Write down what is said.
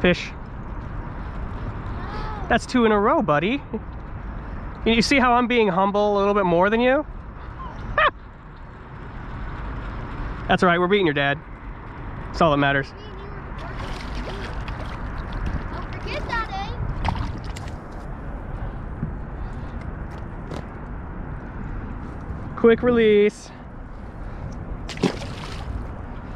Fish. That's two in a row, buddy. You see how I'm being humble a little bit more than you? That's all right, we're beating your dad. That's all that matters. Quick release.